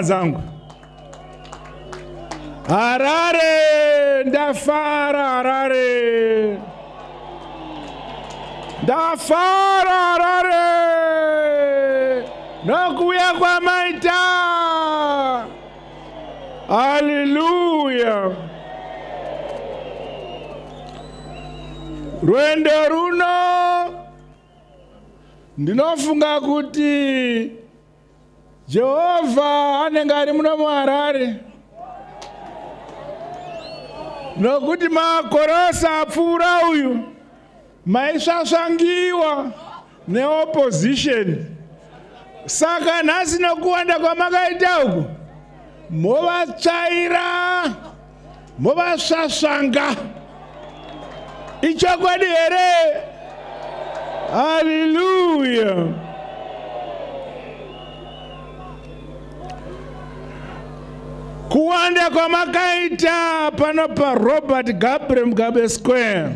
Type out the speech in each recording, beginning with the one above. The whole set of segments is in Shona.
hama dzangu harare ndafara harare. Ndafara harare. Nokuuya kwamaita. Haleluya rwendo runo. Ndinofunga kuti jehovha anenge ari muno muharare. Nokuti makore apfuura uyu maisvasvangiwa neopposition. Saka nhasi nokuwanda kwamakaita uku movatsvaira movasvasvanga. Ichokwadi here? Haleluya kuwanda kwamakaita pano parobert gabriel mugabe square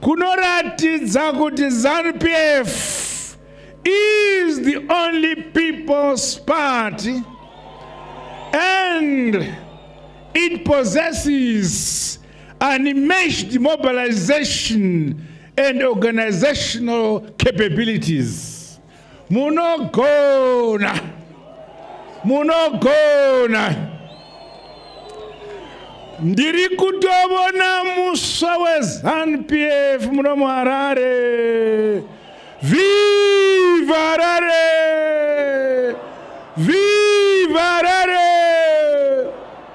kunoratidza kuti zanupf is the only people's party and it possesses an enmeshed mobilization and organizational capabilities. Munogona munogona. Ndiri kutovona muswa wezanup f muno muharare viva harare viva harare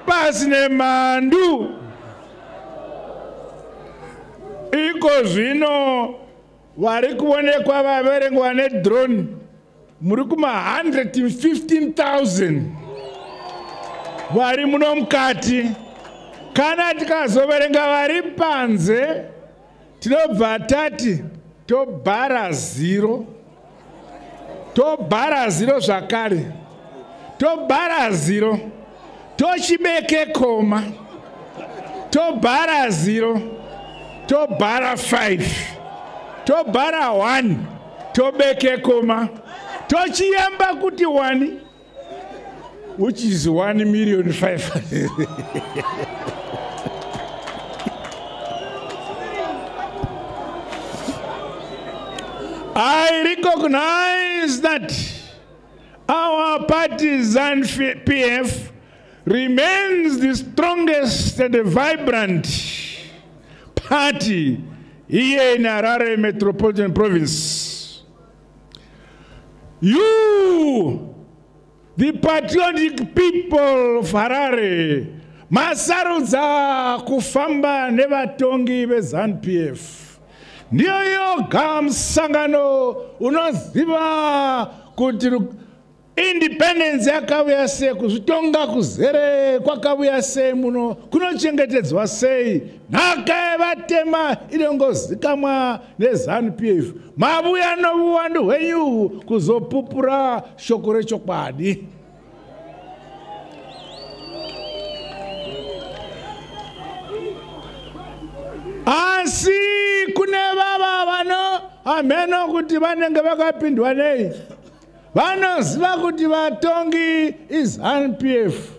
pasi nemhandu iko zvino vari kuonekwa vaverengwa nedrone muri kuma115000 vari muno mukati. Kana tikazoverenga vari panze tinobva tati tobhara ziro. Tobhara ziro zvakare. Tobhara ziro tochibeke koma tobhara ziro tobhara 5 tobhara 1 tobeke koma tochiyemba kuti 1 which is 1 million 5 I recognize that our partisan PF remains the strongest and vibrant party here in Harare Metropolitan Province. You, the patriotic people of Harare, masarudza kufamba nevatongi vezanupf ndiyo yoga musangano unoziva kuti independence yakauya sei kuzvitonga kuzere kwakauya sei muno kunochengetedzwa sei? Nhaka yevatema inongozikamwa nezanup f. Mavuya nouwandu hwenyu kuzopupura shoko rechokwadi. Asi kune vava vano hamheno kuti vanenge vakapindwa nei vanoziva kuti vatongi izanup f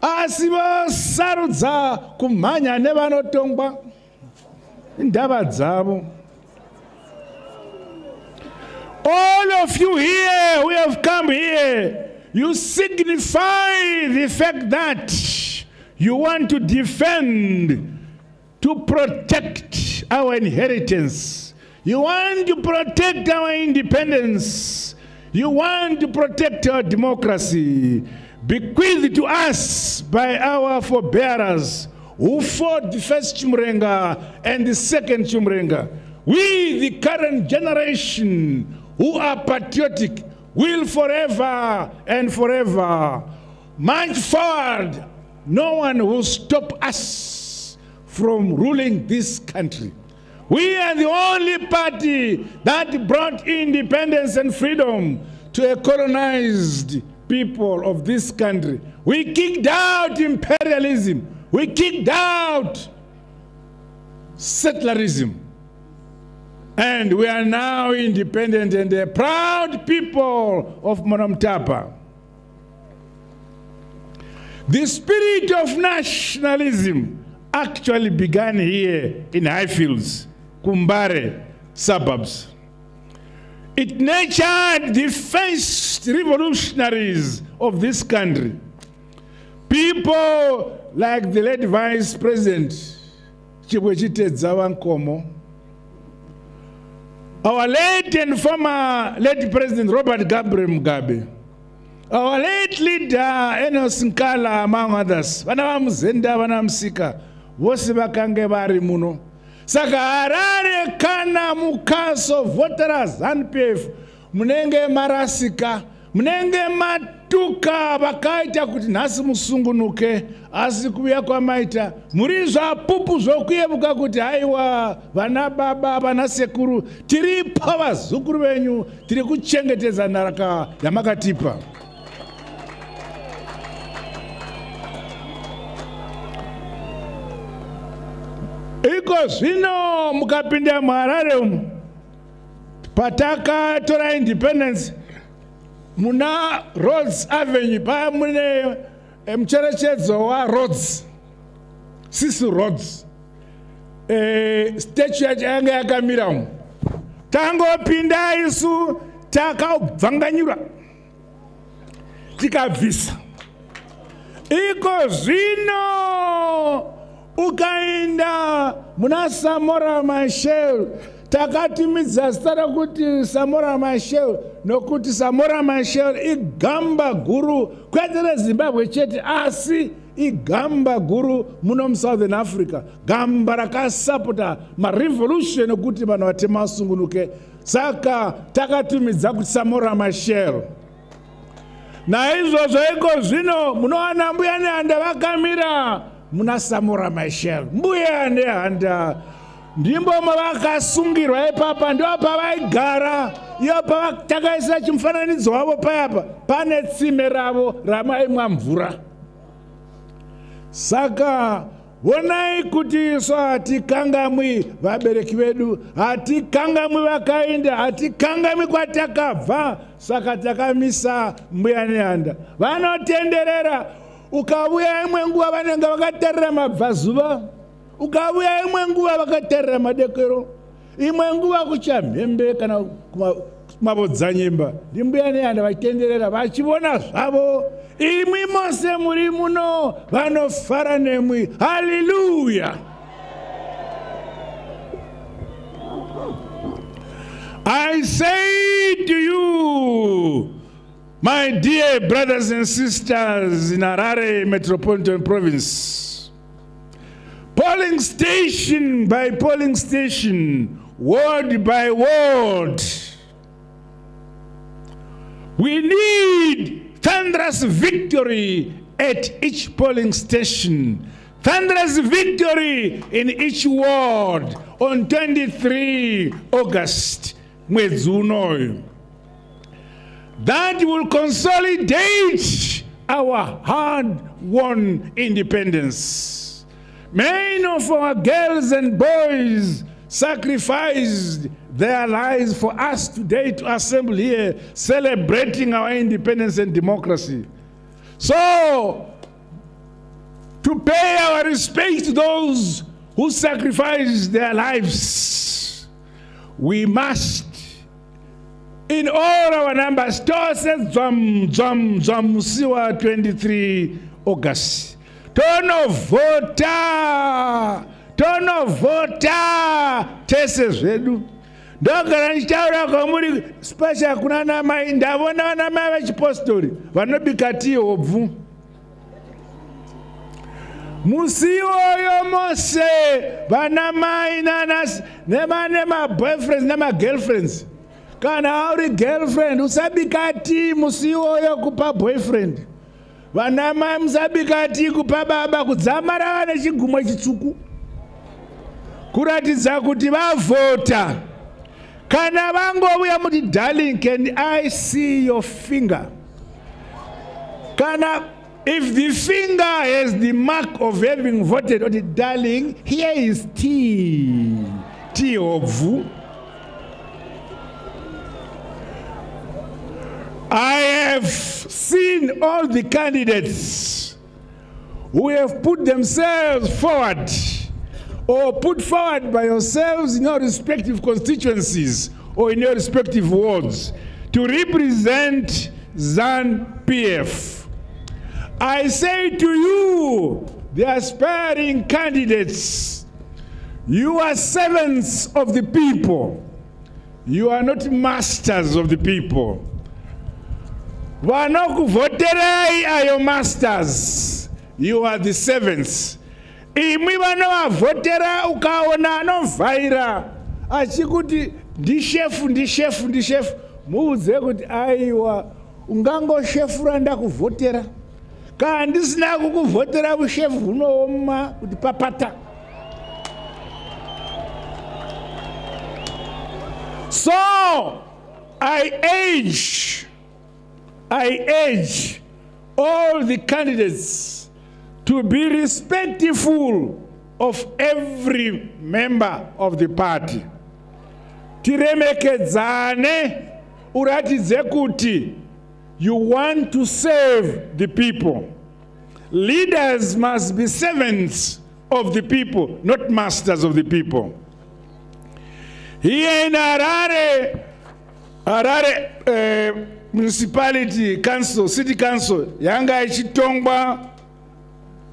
asi vosarudza kumhanya nevanotongwa indava dzavo. All of you here who have come here you signify the fact that you want to defend to protect our inheritance. You want to protect our independence You want to protect our democracy, bequeathed to us by our forebearers who fought the first Chumrenga and the second Chumrenga. We, the current generation who are patriotic, will forever and forever march forward. No one will stop us from ruling this country. We are the only party that brought independence and freedom to a colonized people of this country. We kicked out imperialism. We kicked out settlerism. And we are now independent and a proud people of Monomtapa. The spirit of nationalism actually began here in Highfields, Kumbare suburbs. It nurtured the first revolutionaries of this country. People like the late Vice President Chibwechitedza Wankomo, our late and former late President Robert Gabriel Mugabe, our late leader Enos Nkala, among others, vana vamuzenda vana musika vose muno saka harare kana mukaso voters zanpf munenge marasika munenge matuka vakaita kuti nhasi musungunuke asi kuuya kwamaita muri zvapupu zvokuyevuka kuti haiwa vana baba vana sekuru tiripo vazukuru venyu tiri kuchengetedza nharaka yamakatipa iko zvino mukapinda muharare umu patakatora independence muna roads avenue paya mune eh, mucherechedzo waroads sisi roads e, statue yacho yanga yakamira umu. Tangopinda isu takabvanganyura tikabvisa. Iko zvino ukaenda muna samora mashel takatimidza zita rekuti samora mashel nokuti samora mashel igamba guru kwete rezimbabwe chete asi igamba guru muno musouthern africa. Gamba rakasapota marevolution ekuti vanhu vatema vasungunuke saka takatumidza kuti samora mashel naizvozvo iko zvino munowana mbuya nehanda vakamira muna samora mashel mbuya nehanda. Ndimbo mavakasungirwa ipapa ndo pavaigara iyo pavatakaisa chimufananidzo wavo payapa. Pane tsime ravo ramaimwa mvura saka onai kuti so hatikangamwi vabereki vedu hatikangamwi vakainda hatikangamwi kwatakabva. Saka takamisa mbuya nehanda. Vanotenderera ukauya imwe nguva vanenge vakatarira mabvazuva ukauya imwe nguva vakatarira madekero imwe nguva kuchamhembe kana kumavodzanyemba ndimbuya nehanda vachitenderera vachiona zvavo. Imwi mose muri muno vanofara nemwi. Haleluya i say to you My dear brothers and sisters in Harare Metropolitan Province, polling station by polling station, ward by ward, we need thunderous victory at each polling station, thunderous victory in each ward on 23 August, mwedzi that will consolidate our hard won independence. Many of our girls and boys sacrificed their lives for us today to assemble here celebrating our independence and democracy. So, to pay our respect to those who sacrificed their lives, we must in all our numbers tose dzwam dzwam dzwam musi wa 23 august. Tonovhota tonovhota tese zvedu. Ndogara ndichitaura kwamuri special kuna namai ndavona vanamai vachipostori vanobika tii hobvu. Musi iwoyo mose vanamai nevane maboyfriends nemagirlfriends kana uri girlfriend usabika ti musi iwoyo kupa boyfriend. Vanamai musabika ti kupa baba kudzama rava nechigumwe chitsvuku. Kuratidza kuti vavhota kana vangovuya muti darling can i see your finger? Kana if the finger has the mark of having voted oti darling here is t t hobvu have seen all the candidates who have put themselves forward or put forward by yourselves in your respective constituencies or in your respective wards to represent ZAN PF. I say to you, the aspiring candidates, you are servants of the people. You are not masters of the people. Vanokuvhoterai ayo masters. You are the servants. Imwi vanovavhotera ukaona anovhaira achikuti ndishefu ndishefu ndishefu muudze kuti aiwa ungangoshefura ndakuvhotera kana ndisina kukuvhotera ushefu hunooma kuti papata. So i age i urge all the candidates to be respectful of every member of the party. Tiremekedzane uratidze kuti you want to serve the people. Leaders must be servants of the people not masters of the people. Here in harare harare uh, municipality council city council yanga ichitongwa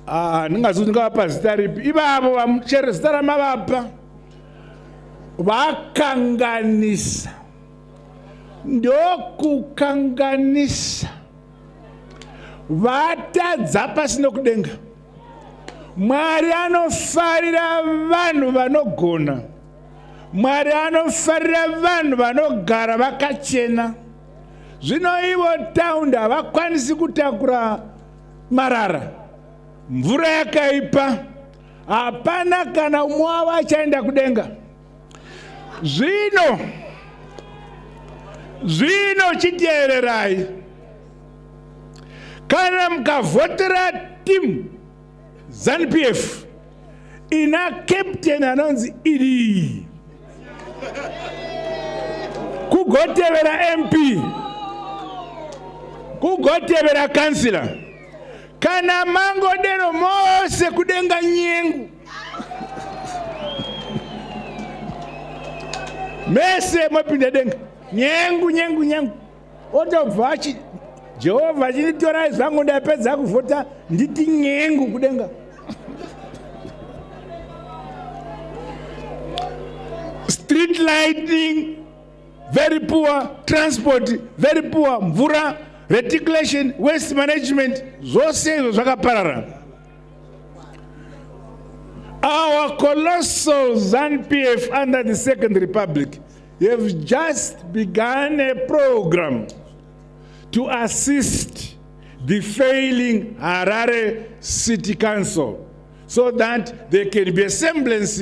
handingazi kuti ndingavapa zita ripi. Ivavo vamuchere zita ramavapa vakanganisa. Ndokukanganisa. Vatadza pasina kudenga. Mwari anofarira vanhu vanogona. Mwari anofarira vanhu vanogara vakachena zvino ivo taundi havakwanisi kutakura marara. Mvura yakaipa. Hapana kana umwe wavo achaenda kudenga. Zvino zvino chiteererai. Kana mukavhotera timu zanup f ina captain anonzi iri kugotevera mp kugotevera kansila. Kana mangodero mose kudenga nyengu. Mese mopinda denga. Nyengu nyengu nyengu. Otobva achi jehovha achinditora zvangu ndapedza kuvhota nditi nyengu kudenga. Street lighting very poor transport very poor mvura reticulation waste management zvose izvo zvakaparara our colossal zanpf under the second republic have just begun a program to assist the failing harare city council so that there can be a semblance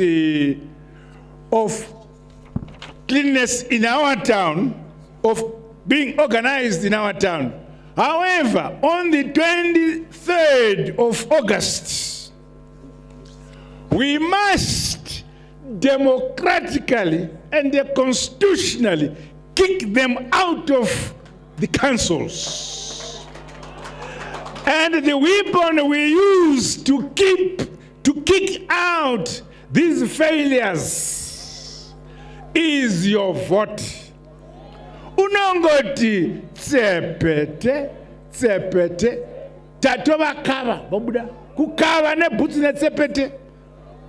of cleanness in our town of being organized in our town. However on the 23rd of august we must democratically and constitutionally kick them out of the councils. And the weapon we use to keep to kick out these failures is your vote unongoti tsepete tsepete. Tatovakava vobuda kukava nebhutsi netsepete.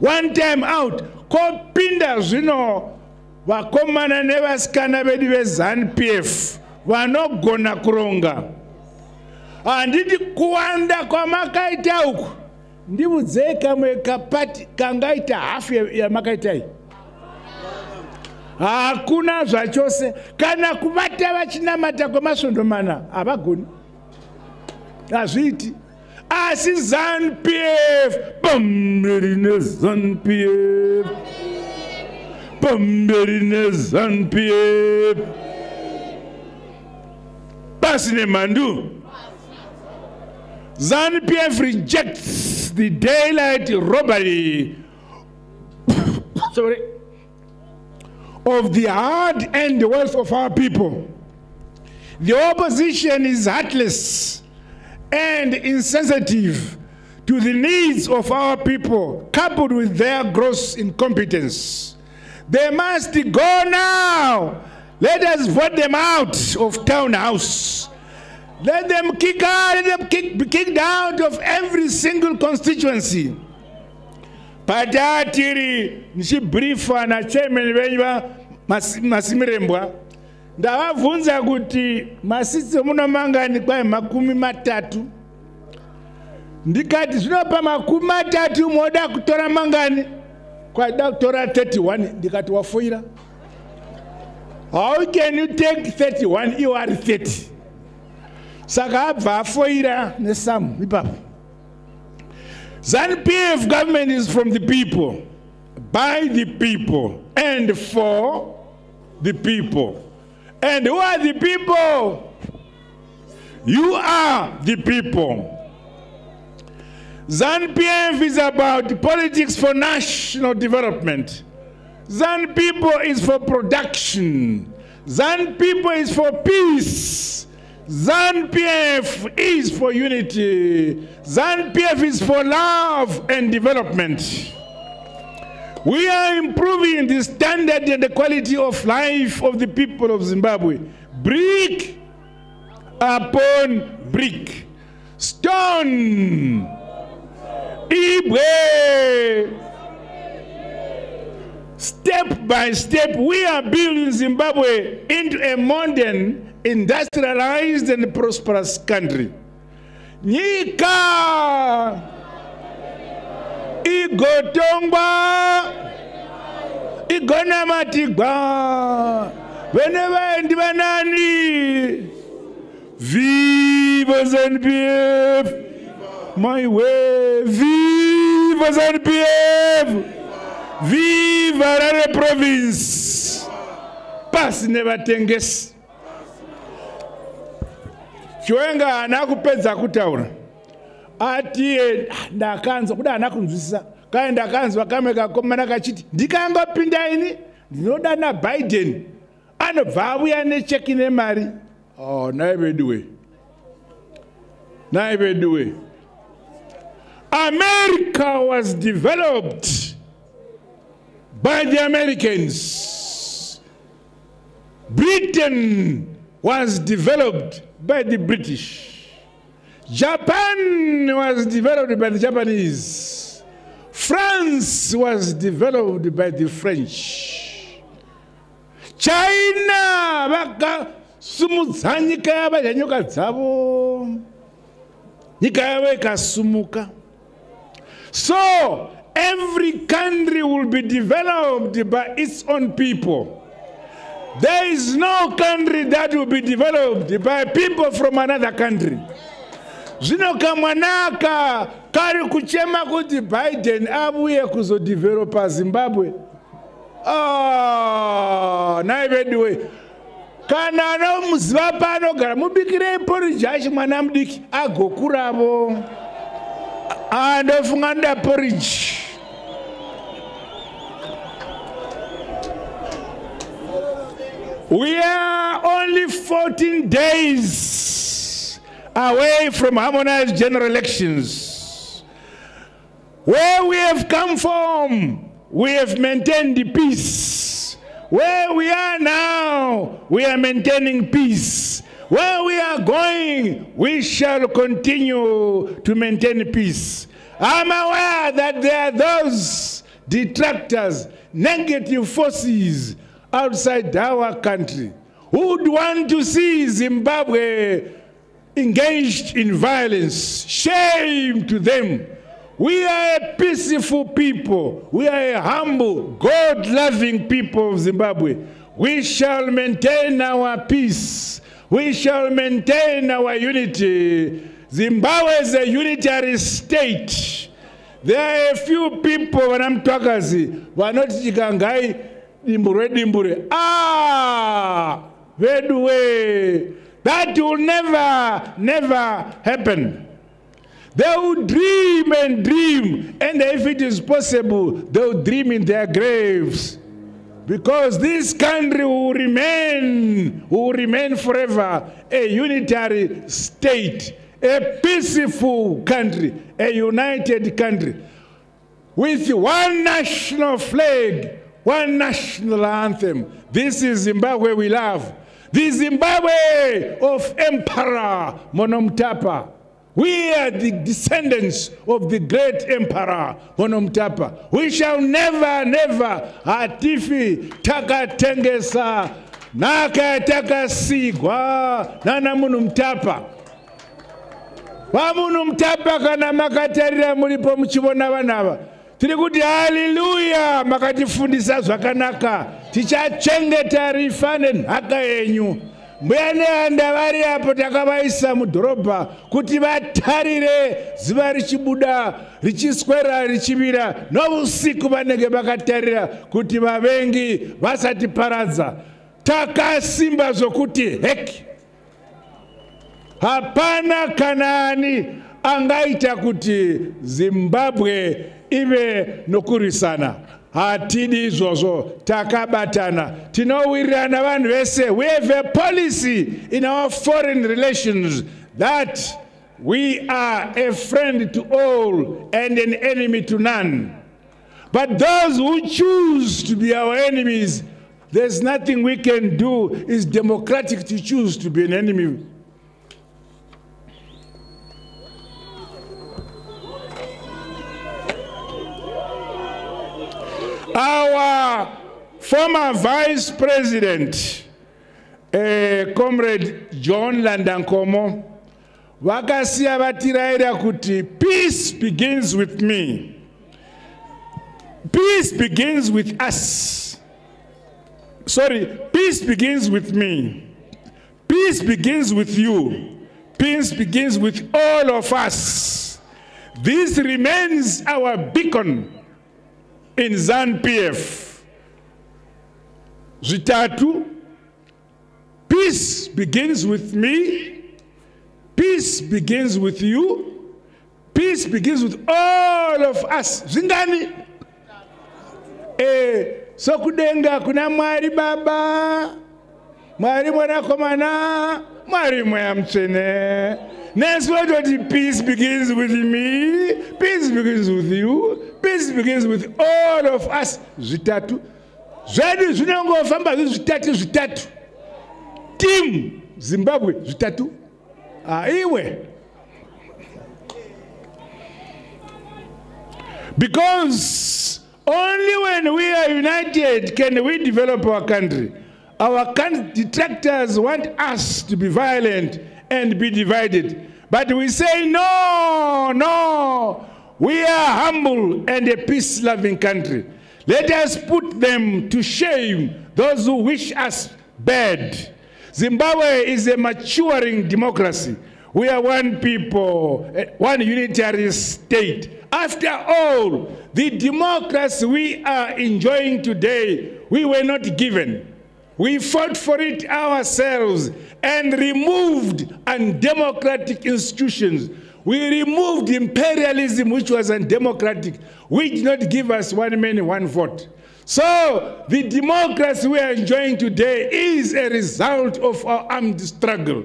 One time out. Kopinda zvino vakomana nevasikana vedu vezanup f vanogona kuronga. Handiti kuwanda kwamakaita uku. Ndivudzei kamwe kapati kangaita hafu yamakaitai hakuna zvachose. Kana kuvata vachinamata kwemasondomana havagoni. Hazviiti. Asi zanupf pamberi nezanupf pamberi nezanupf pasine mhandu zanupf rejects the daylight robbery. Sorry of the hard and the wealth of our people The opposition is heartless and insensitive to the needs of our people, coupled with their gross incompetence. They must go now. Let us vote them out of town house. Let them kick out, let them kick, be kicked out of every single constituency. Patatiri ndichibriefa nachairman venyu vamasimirembwa ndavabvunza kuti masitsi emunomangani kwai makumi matatu. Ndikati zvinopa makumi matatu moda kutora mangani? Kwaida kutora 31 ndikati wafoira. How can you take 31 iwo ari 30 saka abva afoira nesamu ipapo ZANU-PF government is from the people, by the people, and for the people. And who are the people? You are the people. ZANU-PF is about politics for national development. ZAN people is for production. ZAN people is for peace. ZAN PF is for unity. ZANPF is for love and development. We are improving the standard and the quality of life of the people of Zimbabwe, brick upon brick, stone, ibwe. Step by step, we are building Zimbabwe into a modern industrialized and prosperous country. Nyika! Igotongwa! Igonamatigwa vene vaendi vanani viva zanpf my way! Viva zanpf viva rare province! Pasi nevatengesi chiwenga haana kupedza kutaura. Atiye ndakanzwa kuda haana kunzwisisa kai ndakanzwa kame kakomana kachiti ndikangopinda ini? Ndinoda nabiden anobva avuya necheki nemari. Oh, nai veduwe nai veduwe america was developed by the americans. Britain was developed by the British. Japan was developed by the Japanese. France was developed by the French. China vakasumudza nyika yavo yanyoka dzavo nyika yavo ikasumuka so every country will be developed by its own people There is no country that will be developed by people from another country. zvino kamwanaka kari kuchema kuti biden avuye kuzodhivheropa zimbabwe. Oh, nai veduwe kana anomuziva paanogara mubikirei poriji achi mwana mudiki agokuravo andofunga ndoda poriji We are only 14 days away from harmonized general elections. Where we have come from, we have maintained the peace. Where we are now, we are maintaining peace. Where we are going, we shall continue to maintain peace. I'm aware that there are those detractors, negative forces outside our country who would want to see Zimbabwe engaged in violence. Shame to them. We are a peaceful people. We are a humble, God loving people of Zimbabwe. We shall maintain our peace. We shall maintain our unity. Zimbabwe is a unitary state. There are a few people, when I'm talking, vanoti chikangai dimbure dimbure ah! Veduwe that will never never happen. They will dream and dream. And if it is possible they will dream in their graves. Because this country will remain, will remain forever a unitary state, a peaceful country, a united country, with one national flag, one national anthem. This is Zimbabwe we love. The Zimbabwe of Emperor Monomtapa. We are the descendants of the great emperor Monomtapa. We shall never, never hatifi takatengesa naka takasigwa nana munhu mutapa vamunhu mutapa kana makatarira mulipo muchivona vanhu ava tiri kuti haleluya makatifundisa zvakanaka. Tichachengeta rifa nenhaka yenyu. Mbuya nehanda vari apo takavaisa mudhorobha kuti vatarire zuva richibuda richiswera richivira. Nousiku vanenge vakatarira kuti vavengi vasati paradza. Takasimba zvokuti heki. Hapana kana ani angaita kuti zimbabwe ive nokurwisana hatidi izvozvo takabatana. Tinowirirana vanhu vese. We have a policy in our foreign relations that we are a friend to all and an enemy to none. But those who choose to be our enemies there's nothing we can do. Is democratic to choose to be an enemy our former vice president uh, comrade john landankomo kuti peace begins with me. Peace begins with us. Sorry peace begins with me. Peace begins with you. Peace begins with all of us. This remains our beacon in ZANPF. Zvitatu, peace begins with me, peace begins with you, peace begins with all of us. Zvingani? Eh, sokudenga kuna mwari baba, mwari mwanakomana, mwari mweya Nesu vatoti peace begins with me, peace begins with you, peace begins with all of us. Zvitatu. Zvedu zvinongofamba zvi zvitatu. Zvitatu team zimbabwe zvitatu. Ah, Aiwe because only when we are united can we develop our country. Our detractors want us to be violent and be divided but we say no no We are humble and a peace loving country. Let us put them to shame, those who wish us bad. Zimbabwe is a maturing democracy. We are one people, eh, one unitary state. After all, the democracy we are enjoying today, we were not given. We fought for it ourselves and removed undemocratic institutions We removed imperialism, which was undemocratic, which did not give us one man, one vote. So the democracy we are enjoying today is a result of our armed struggle.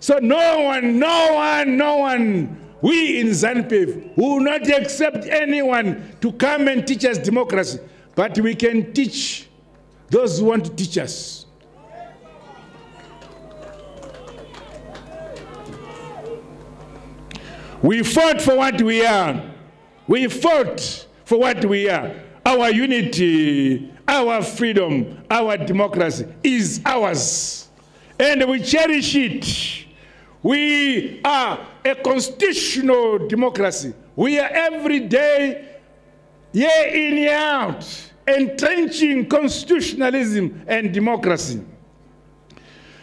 So no one, no one, no one, we in ZANPF will not accept anyone to come and teach us democracy, but we can teach those who want to teach us. We fought for what we are. We fought for what we are. Our unity, our freedom, our democracy is ours. And we cherish it. We are a constitutional democracy. We are every day, year in, year out, entrenching constitutionalism and democracy.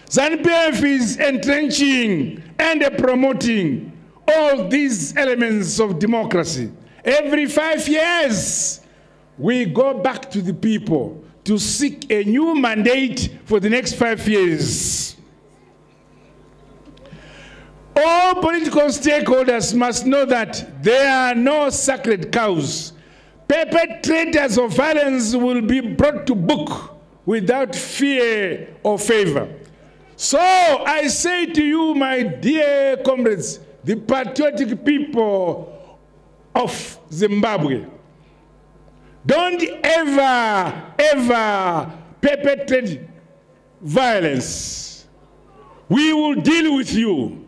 ZANPF is entrenching and promoting all these elements of democracy. Every five years, we go back to the people to seek a new mandate for the next five years. All political stakeholders must know that there are no sacred cows. Perpetrators of violence will be brought to book without fear or favor. So I say to you, my dear comrades, the patriotic people of Zimbabwe, don't ever, ever perpetrate violence. We will deal with you.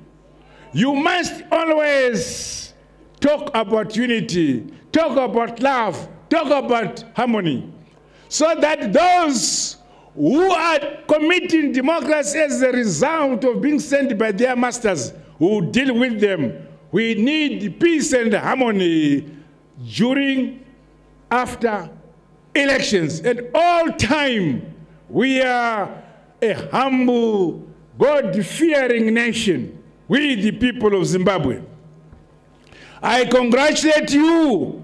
You must always talk about unity, talk about love, talk about harmony, so that those who are committing democracy as a result of being sent by their masters who deal with them. We need peace and harmony during, after elections. At all time, we are a humble, God-fearing nation. We, the people of Zimbabwe. I congratulate you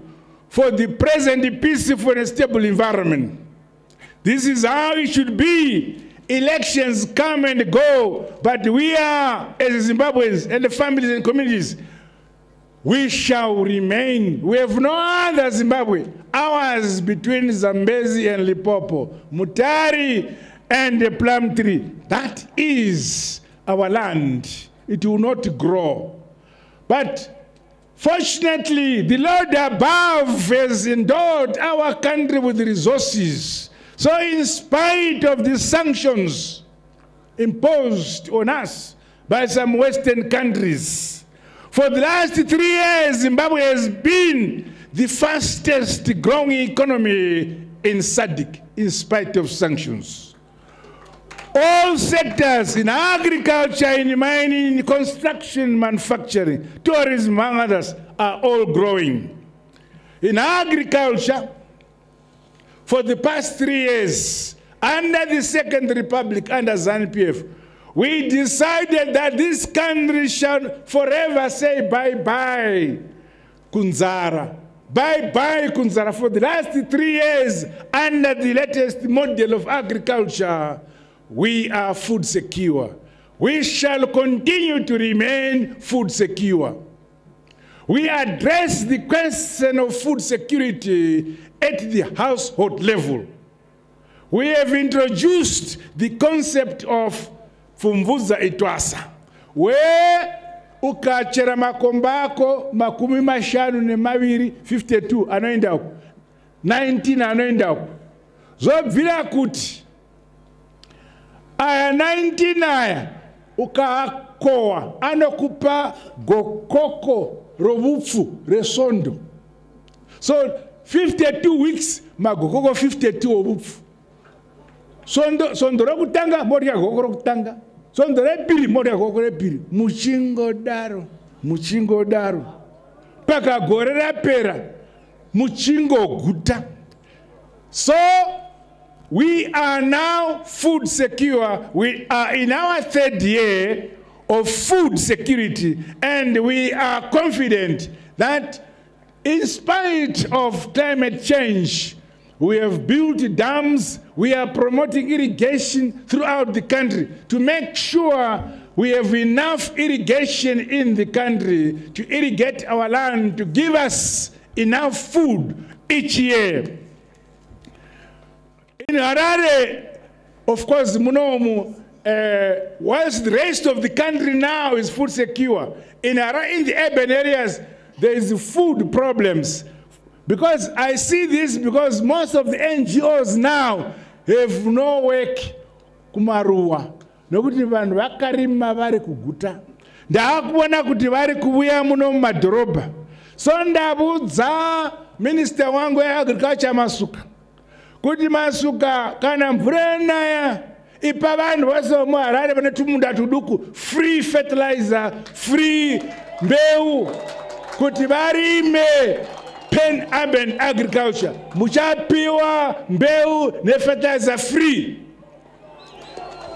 for the present peaceful and stable environment. This is how it should be. Elections come and go, but we are, as Zimbabweans and the families and communities, we shall remain. We have no other Zimbabwe. Ours between Zambezi and Lipopo, Mutari and the plum tree. That is our land. It will not grow. But fortunately, the Lord above has endowed our country with resources so, in spite of the sanctions imposed on us by some Western countries, for the last three years, Zimbabwe has been the fastest growing economy in SADC in spite of sanctions. All sectors in agriculture, in mining, in construction, manufacturing, tourism, among others, are all growing. In agriculture, for the past three years, under the Second Republic, under ZANU-PF, we decided that this country shall forever say bye-bye, Kunzara. Bye-bye, Kunzara. For the last three years, under the latest model of agriculture, we are food secure. We shall continue to remain food secure. We address the question of food security at the household level. We have introduced the concept of Fumvuza Itwasa, where ukachera makomba ako makumi mashanu nemaviri 52 anoenda 19 anoenda zobvira kuti aya 19 aya ukaakohwa anokupa gokoko robupfu resondo. So 52 weeks magokoko 52 obupfu. Sondo, sondo rokutanga morya goko rokutanga sondo repiri morya goko repiri. Muchingodaro muchingodaro. Paka gore rapera muchingoguta. So we are now food secure we are in our third year of food security and we are confident that In spite of climate change, we have built dams, we are promoting irrigation throughout the country to make sure we have enough irrigation in the country to irrigate our land, to give us enough food each year. In Harare, of course, Munomu, uh, whilst the rest of the country now is food secure, in, Harare, in the urban areas, there is food problems. Because I see this because most of the NGOs now have no work kumaruwa. Nokuti vanhu vakarima vari kuguta. Ndaakuona kuti vari kuuya muno mumadhorobha. So ndabudza minista wangu weagriculture masuka kuti masuka kana mvura yanaya ipa vanhu vose vemuharare vane tumunda tuduku free fertilizer free mbeu kuti varime pen urban agriculture. Muchapiwa mbeu nefertilizer free.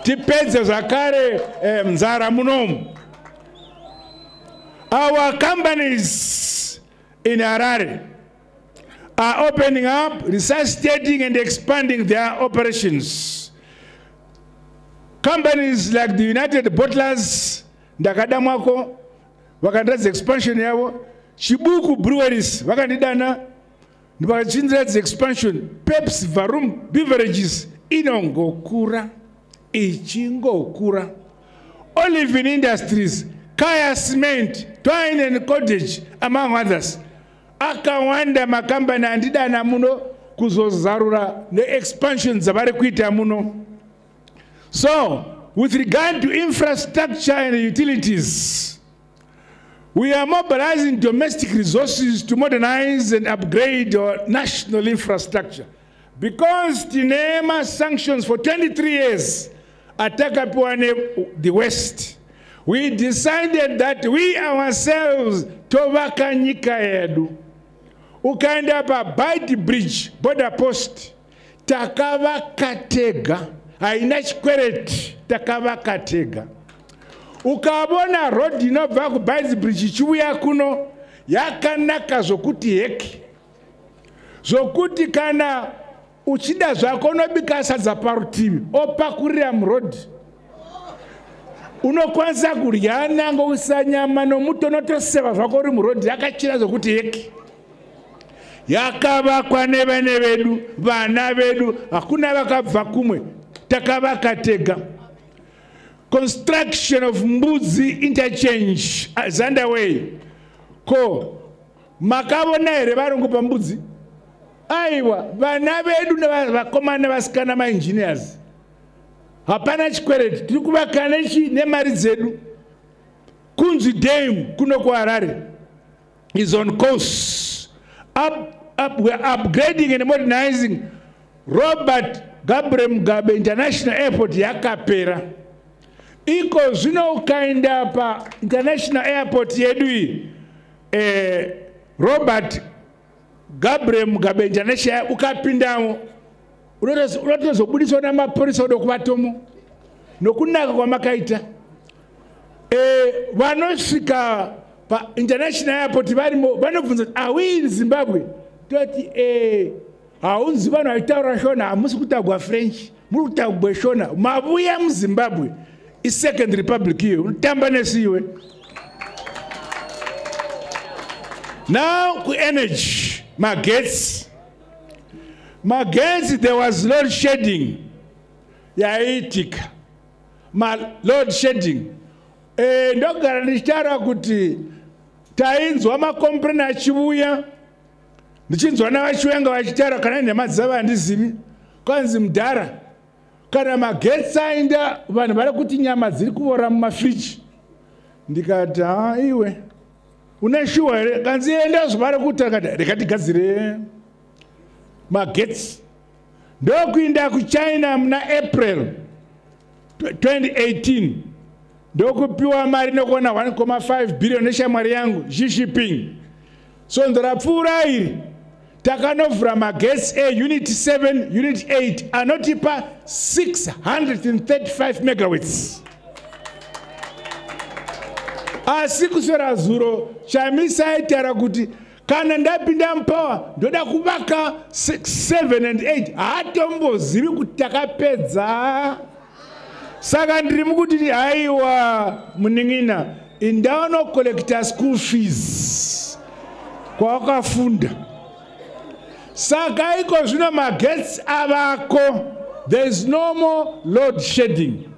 Tipedze zvakare eh, nzara munomu. Our companies in harare are opening up resuscitating and expanding their operations. Companies like the united bottlers ndakada mwako vakandiradza expansion yavo chibuku breweries vakandidana vakachinzira expansion peps varum beverages inongokura ichingokura olivin industries kaya cement twine and cottage among others akawanda makambani andidana muno kuzozarura neexpansion dzavari kuita muno. So with regard to infrastructure and utilities we are mobilizing domestic resources to modernize and upgrade our national infrastructure. Because tine masanctions for 23 years atakapiwa the west we decided that we ourselves tovaka nyika yedu ukaenda pabit bridge border post takavaka tega haina chikwereti takavaka tega ukavona rodhi inobva kubit bridge ichiuya kuno yakanaka zvokuti heki. Zvokuti kana uchida zvako unobika sadza parutivi opakurira murodhi unokwanisa kudya nangoisa nyama nomuto unotoseva zvako uri murodhi yakachira zvokuti heki yakavakwa nevene vedu vana vedu hakuna vakabva kumwe takavaka tega. Construction of mbudzi interchange zandaway ko makavona here varungu pambudzi aiwa vana vedu vakomana nevasikana maengineers. Hapana chikwereti tiri kuvaka nechi nemari dzedu. Kunzwi dame kuno kuharare is on course up, weare upgrading and modernizing. Robert gabriel mugabe international airport yakapera. Iko zvino ukaenda painternational airport yedu iyi. Eh, robert gabriel mugabe international ukapindamo unotozobudiswa namapurisa udo kuvatomo? Nokunaka kwamakaita? E, vanosvika painternational airport varimo vanobvunza kuti awi in zimbabwe? Toti e, haunzi vanhu vaitaura shona hamusi kutagwa french muri kutagwa shona. Mavuya muzimbabwe isecond republic iyo unotamba nesiwe now kuenergy magetsi magetsi there was load shedding. Yaiitika maload shedding. E, ndogara ndichitaura kuti tainzwa makomplaini achiuya ndichinzwa navachiwenga vachitaura kana nhema dzava handizivi kwanzi mudhara kana magetsi aenda vanhu vari kuti nyama dziri kuvora mumafriji ndikati ha iwe une shuwa here? Kanzi enda zvavari kutakati rekatigadzire magetsi. Ndokuinda kuchina muna april 2018 ndokupiwa mari nokuona 1.5 billion neshamwari yangu xixiping so nzorapfuura iri takanovhura magetsi eunit 7 unit 8 anotipa 635 megawats asi kuswera zuro chamisaitaura kuti kana ndapinda mupower ndoda kuvaka 7 and 8 haatombozivi kuti takapedza saka ndiri mukuti haiwa munin'ina indaunokolekta school fees. Kwawakafunda saka iko zvino magetsi avako. There is no more load shedding.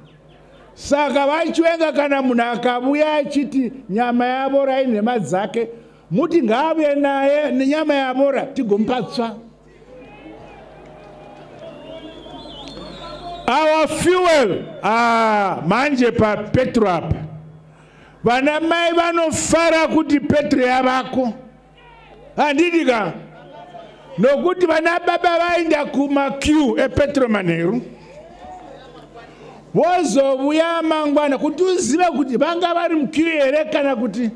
Saka vachiwenga kana munhu akavuya achiti nyama yavora inhema dzake muti ngaave naye nenyama yavora tigomupatsva our fuel ah, manje papetro apa. Vana mai vanofara kuti petro yavako. Handidi ka? Nokuti vana baba vaenda kumaque epetro manheru vozovuya mangwana kuti uzive kuti vanga vari muque here kana kuti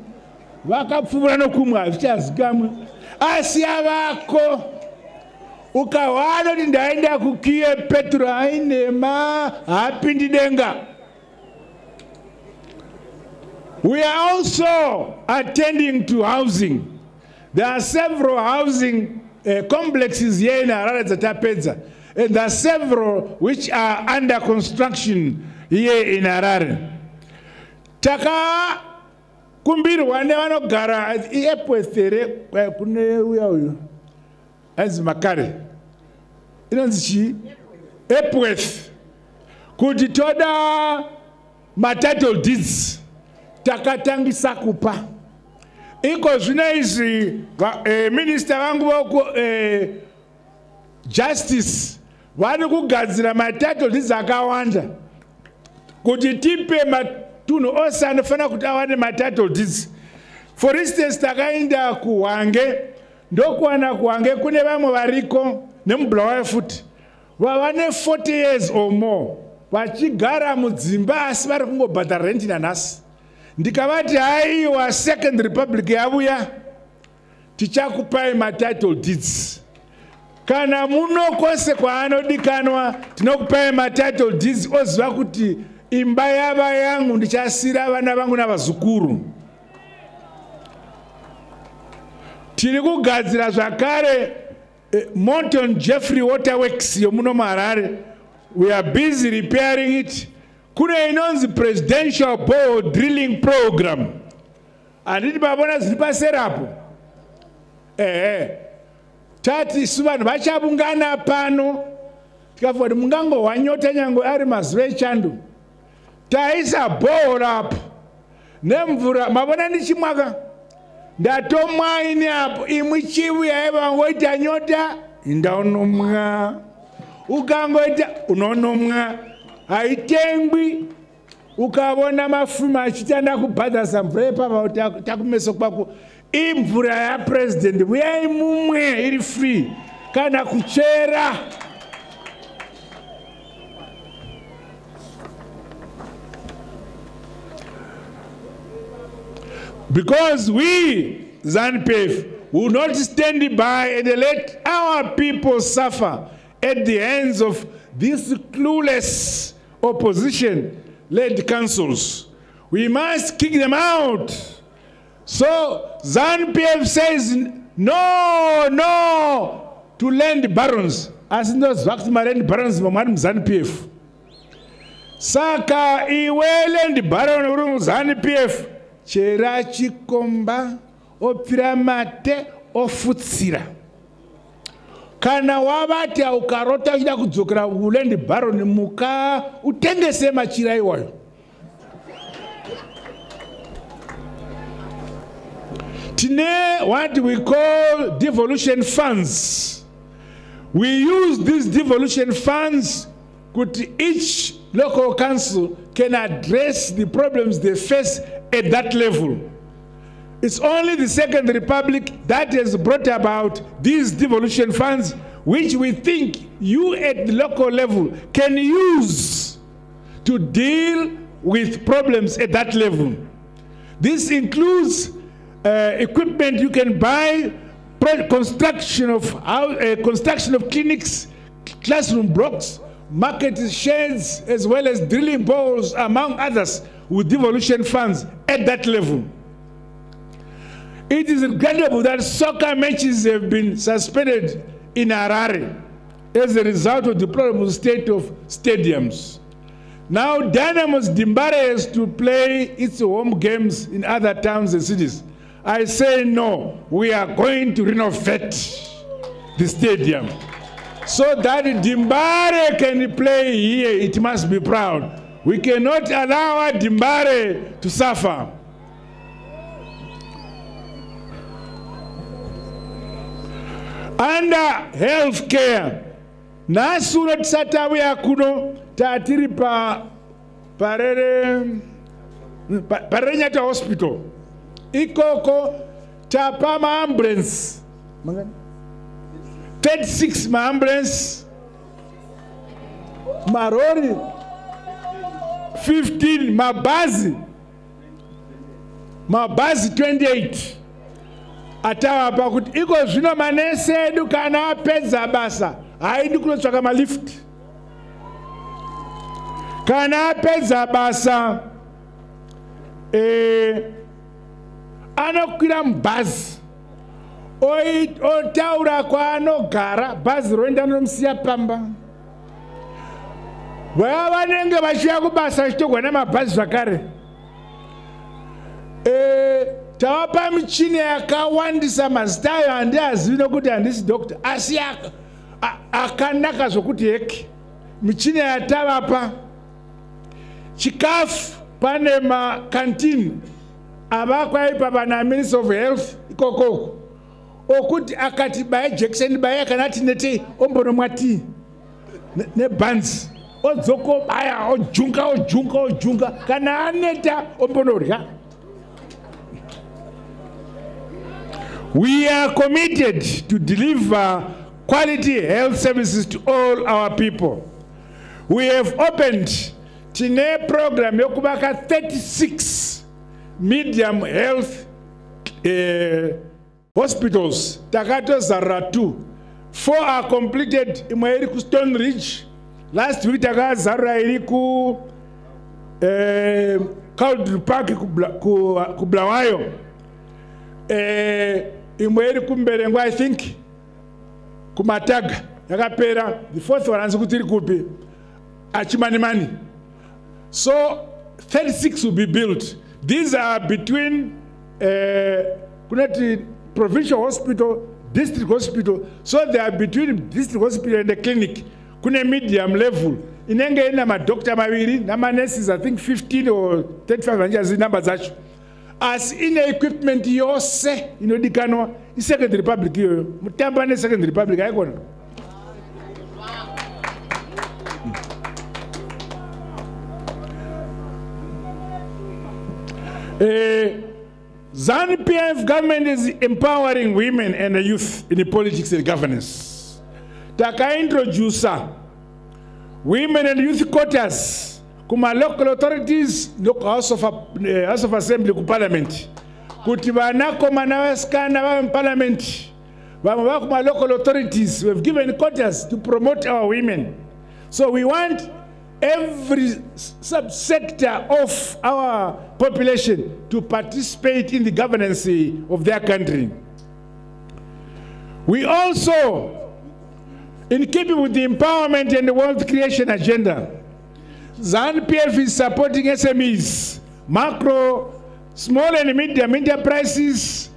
vakapfuura nokumwe hazvichazikamwe asi avako ukahwana kuti ndaenda kukie petro ainema haapindi denga. We are also attending to housing. There are several housing uh, complexes here in harare dzatapedza and there are several which are under construction here in harare. Takakumbirwa nevanogara iepwest here kune uya uyu ainzi makare. Inonzi chii epworth kuti toda matitle deeds takatangisa kupa. Iko zvino izvi eh, minista vangu voku eh, justice vari kugadzira matitle deeds akawanda. Kuti tipe matunhu ose anofanira kuti awane matitle deeds. For instance takaenda kuhwange ndokuwana kuhwange kune vamwe variko nemubulawayo futi vava ne40 years or more vachigara mudzimba asi vari kungobhadhara rendi nanhasi. Ndikavati haiwa second republic yavuya tichakupai matitle deeds. Kana muno kwose kwaanodikanwa tinokupai matitle deeds oziva kuti imba yava yangu ndichasira vana vangu navazukuru tiri kugadzira zvakare eh, monton jeffrey waterworks yomuno muharare we are busy repairing it. Kune inonzi presidential ball drilling program. Handiti mavona zviri paserapo. Ehe. Tati isu vanhu vachavungana pano. Tikafunga kuti mungangohwanyota nyange ari mazuva echando. Taisa bhoro apo nemvura mavona ndichimwaka ndatomwaini apo imwi chivuyai vangoita nyota indaunomwa ukangoita unonomwa. Haitengwi. Ukavona mafumi achitanda kubhadhasa mvura yepava takumeso kwako imvura yapurezidendi vuyai mumwe iri free. Kana kuchera because we zanpef will not stand by and let our people suffer at the hands of these clueless opposition led councils. We must kick them out. So zanpf says no no to land barons. Asi ndozva kuti maland barons vamwe ari muzanpf saka iwe land baron uri muzanpf chera chikomba opfira mate ofutsira. Kana wavati ukarota uchida kudzokera uland baron muka utengese machira iwayo. Tine what we call devolution funds. We use these devolution funds kuti each local council can address the problems they face at that level. It's only the Second Republic that has brought about these devolution funds, which we think you at the local level can use to deal with problems at that level. This includes uh, equipment you can buy, construction of, uh, construction of clinics, classroom blocks, market sheds, as well as drilling balls, among others, with devolution funds at that level. It is incredible that soccer matches have been suspended in Harare as a result of the deplorable state of stadiums. Now, Dynamo's Dimbare has to play its home games in other towns and cities. I say no, we are going to renovate the stadium so that Dimbare can play here. It must be proud. We cannot allow Dimbare to suffer. Under health care, nhasi uno tisati auya kuno tatiri pa parere parere nyata hospital ikoko tapa maambulensi 36 maambulensi marori 15 mabhazi mabhazi 28 atavapa kuti iko zvino manese edu kana apedza basa haidi kunotsvaka malift. Kana apedza basa e, anokwira mubhazi otaura kwaanogara bhazi roenda nomusiya pamba. Vaya vanenge vachiya kubasa vachitogwa nemabhazi zvakare. E, tavapa michini yakawandisa mazita ayo handiazivi nokuti handisi dokta asi akanaka zvokuti heki. Michini yatavapa. Chikafu pane makantini avakwaipa pana minister of health ikokoko okuti akati baya jekiseni baya kana ati netei ombonomwa tii nebhanzi odzoko baya ojunga ojunga ojunga kana aneta ombonorya we are committed to deliver quality health services to all our people. We have opened tine program yokuvaka 36 medium health uh, hospitals takatozarura 2 four are completed imwe iri kustone ridge. Last week takazarura iri ku uh, caldry park kubulawayo uh, imwe iri kumberengwa i think kumataga yakapera the fourth one hanzi kuti iri kupi achimanimani. So 36 will be built. These are between kunoti provincial hospital district hospital. So they are between district hospital and the clinic. Kune medium level. Inenge ina madokta maviri namanesis i think 15 or 35 handichazi namba dzacho asi ine equipment yose inodikanwa isecondary public iyoyo mutamba nesecondary public aikona Uh, ZANU PF government is empowering women and the youth in the politics and governance. Taka introducer women and youth quotas kuma local authorities local house of, uh, house of assembly ku parliament. Vakuma local authorities. We've given quotas to promote our women. So we want every subsector of our population to participate in the governance of their country. We also, in keeping with the empowerment and the wealth creation agenda, ZANPF is supporting SMEs, macro, small and medium enterprises,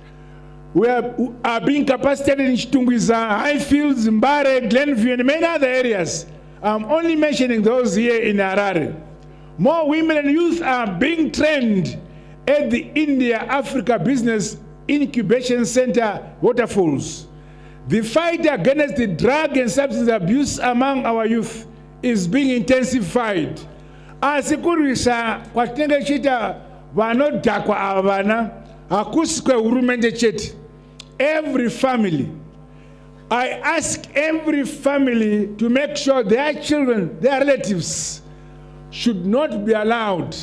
we are, are being capacitated in Chitungwiza, Highfields, Mbare, Glenview, and many other areas I'm only mentioning those here in Harare. More women and youth are being trained at the India Africa Business Incubation Center, Waterfalls. The fight against the drug and substance abuse among our youth is being intensified. asikurisa kwatinenge chita vanodhakwa ava vana hakusi kwehurumende chete every family I ask every family to make sure their children, their relatives, should not be allowed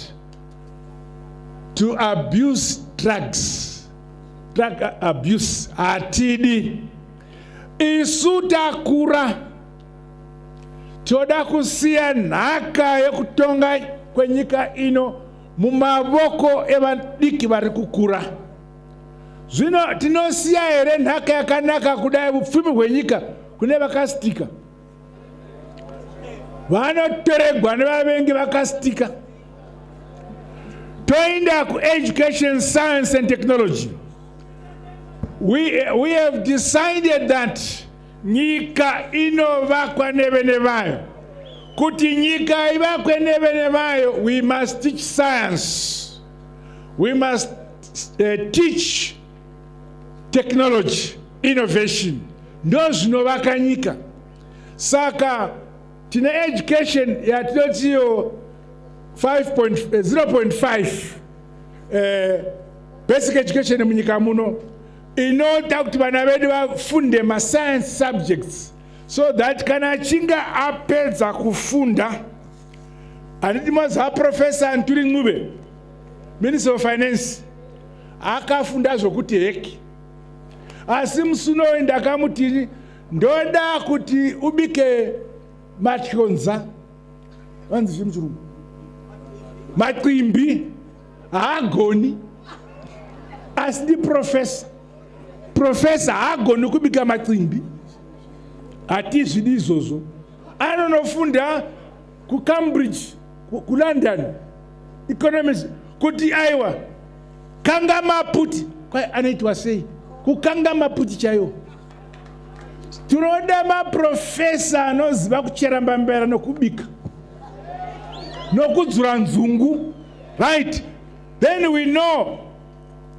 to abuse drugs. Drug abuse, atidi. Isu takura toda kusiya nhaka yekutonga kwenyika ino mumavoko evadiki vari kukura zvino tinosiya here nhaka yakanaka kudai upfumi hwenyika kune vakasitika vanotoregwa nevavengi vakasitika toenda kueducation science and technology. We, we have decided that nyika inovakwa nevene vayo kuti nyika ivakwe nevene vayo we must teach science. We must uh, teach technology innovation ndo zvinovaka nyika. Saka tine education yatinotiyo 0.5 uh, basic education munyika muno inoita kuti vana vedu vafunde mascience subjects. So that kana achinge apedza kufunda handiti maziva profesa anturi ncube minister of finance akafunda zvokuti heki asi musi unoyi ndakamutini ndoda kuti ubike matyonza vanzi zvi muchirungu makwimbi haagoni. Asi ndiprofesa profesa haagoni kubika makwimbi. Hatizvidi izvozvo. Anonofunda kucambridge kulondon economis kuti aiwa kanga maputi kwai anoitwa sei kukanga maputi chaiwo tinoda maprofesa anoziva kuchera mbambera nokubika nokudzura nzungu. Right. Then we know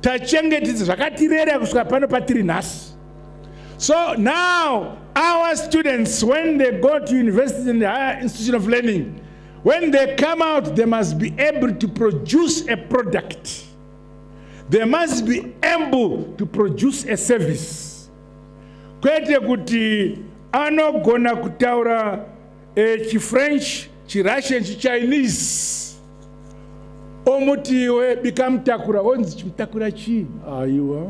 tachengetedza zvakatirera kusvika pano patiri nhasi. So now our students when they go to university and higher institution of learning when they come out they must be able to produce a product they must be able to produce a service. Kwete kuti anogona kutaura eh, chifrench chirussian chichinese. Omutiwe bika mutakura onzi chimutakura chii aiwa.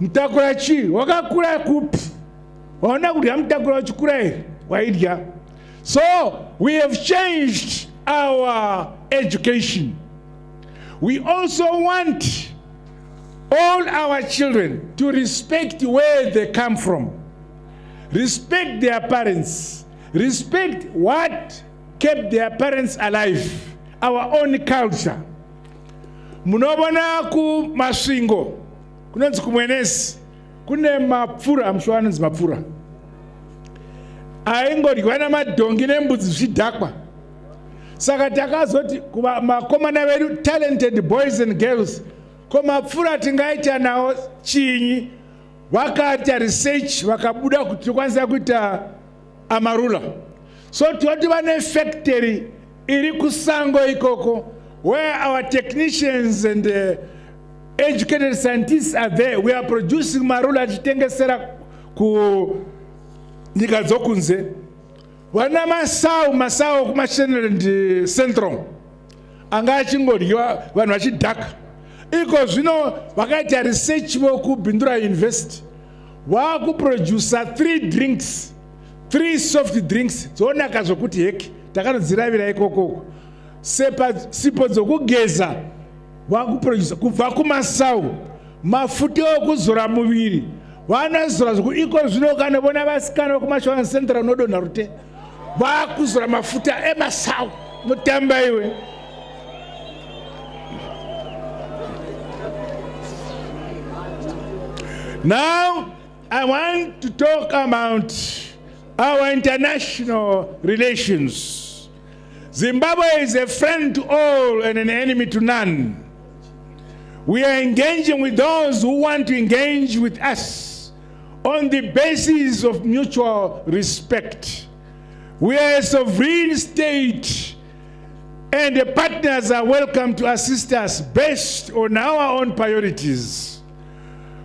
Mutakura chii wakakura kupi? Waona kudya mutakura uchikura here? Waidya. So we have changed our education we also want all our children to respect where they come from. Respect their parents. Respect what kept their parents alive. Our own culture. Munobona kumasvingo kunonzi kumwenesi. Kune mapfura amushuwa anonzi mapfura. Aingodyiwa namadhongi nembudzi zvichidhakwa saka takazoti makomana vedu talented boys and girls ko mapfura tingaita nawo chinyi? Vakaita research vakabuda kuti tokwanisa kuita amarula. So tinoti vane factory iri kusango ikoko where our technicians and uh, educated scientists are there. We are producing marula achitengesera kunyika dzokunze vana masau masau kumasheneland central anga achingodyiwa vanhu vachidhaka. Iko zvino vakaita research vokubhindura university vakuproduca three drinks three soft drinks dzonaka zvokuti heki takanodziravira ikokoko sipo dzokugeza vakuproduca kubva kumasau. Mafuta okuzora muviri. Vanozora zvoku iko zvino kanovona vasikana vekumashawan central unodonha rute mafuta emasau. Mutamba iwe. Now i want to talk about our international relations. Zimbabwe is a friend to all and an enemy to none. We are engaging with those who want to engage with us on the basis of mutual respect we are a sovereign state and the partners are welcome to assist us based on our own priorities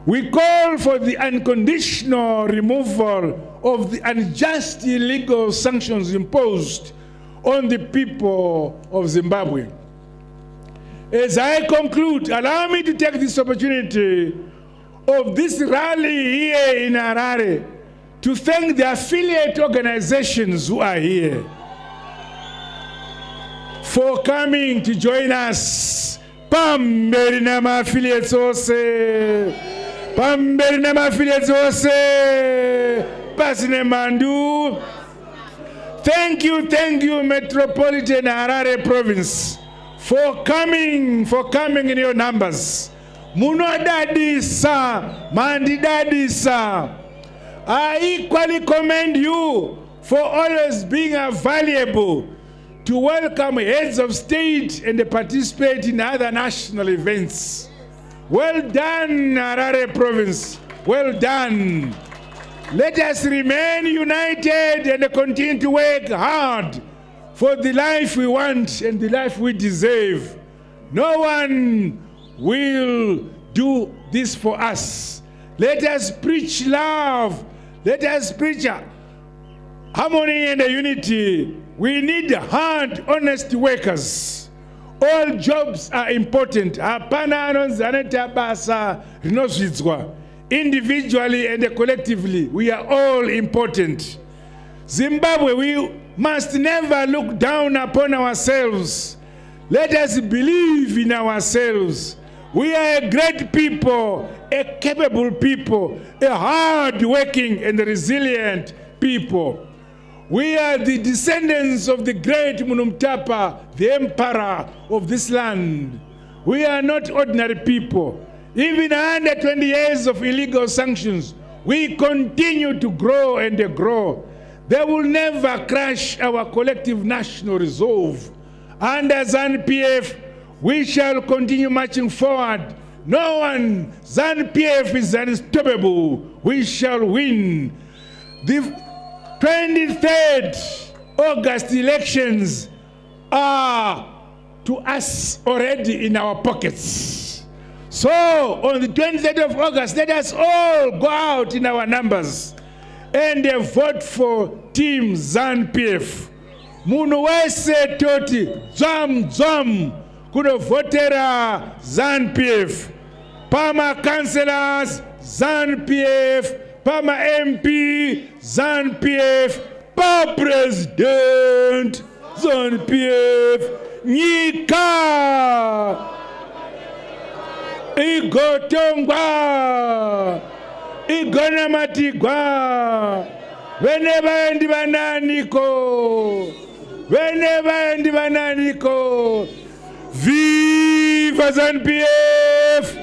we call for the unconditional removal of the unjust illegal sanctions imposed on the people of Zimbabwe. As I conclude, allow me to take this opportunity of this rally here in Harare to thank the affiliate organizations who are here for coming to join us. Pamberi nama affiliates ose. Pamberi nama affiliates ose. Pasine Mandu. Thank you, thank you, Metropolitan Harare Province, for coming, for coming in your numbers. Munodadisa, mandidadisa. I equally commend you for always being available to welcome heads of state and participate in other national events. Well done, Harare Province. Well done. Let us remain united and continue to work hard for the life we want and the life we deserve. No one will do this for us. Let us preach love. Let us preach uh, harmony and unity. We need hard, honest workers. All jobs are important. Individually and collectively, we are all important. Zimbabwe, we must never look down upon ourselves. Let us believe in ourselves. We are a great people, a capable people, a hard working and resilient people. We are the descendants of the great Munumtapa, the emperor of this land. We are not ordinary people. Even under 20 years of illegal sanctions, we continue to grow and grow. They will never crush our collective national resolve. Under ZAN PF, we shall continue marching forward. No one, ZAN PF is unstoppable. We shall win. The 23rd August elections are to us already in our pockets. So on the 23rd of August, let us all go out in our numbers and uh, vote for Team ZAN PF. Munhu wese toti dzam dzam kunovhotera ZAN PF. Pama councillors ZAN PF, pama MP ZAN PF, pa president ZAN PF. Nyika igotongwa igonamatigwa vene vaendi vananiko vene vaendi vananiko Viva ZANPF!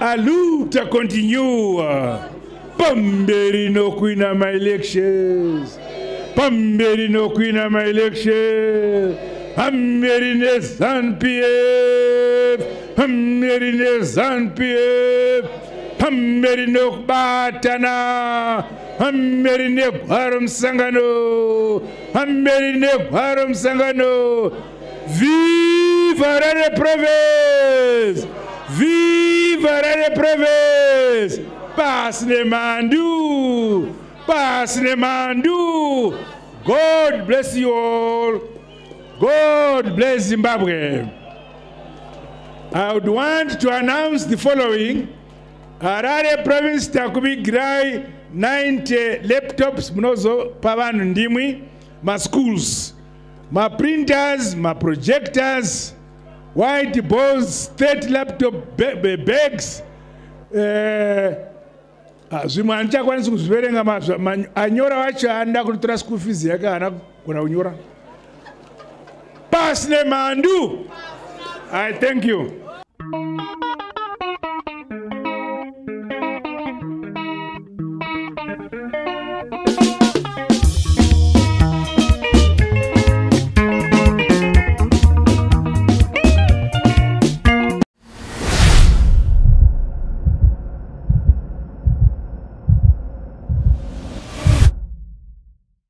A luta continua. Pamberi no kuina my elections. Pamberi no kuina my elections. Amberine ZANPF! Amberine ZANPF! Amberine Batana! Hammerine Bharam Sangano, Hammerine Bharam Sangano, Viva. Viva rare province! Viva rare province! Pasi nemhandu pasi nemhandu god bless you all. God bless zimbabwe. I would want to announce the following. Harare province takuvigirai 90 laptops munozopa vanhu ndimwi maschools maprinters maprojectors white balls 30 laptop ba- ba- bags. Eh, ah, zvimwe handichakwanisi kuzviverenga anyora wacho anoda kunotora school fees yake haana kugona kunyora. Pasi nemhandu. I thank you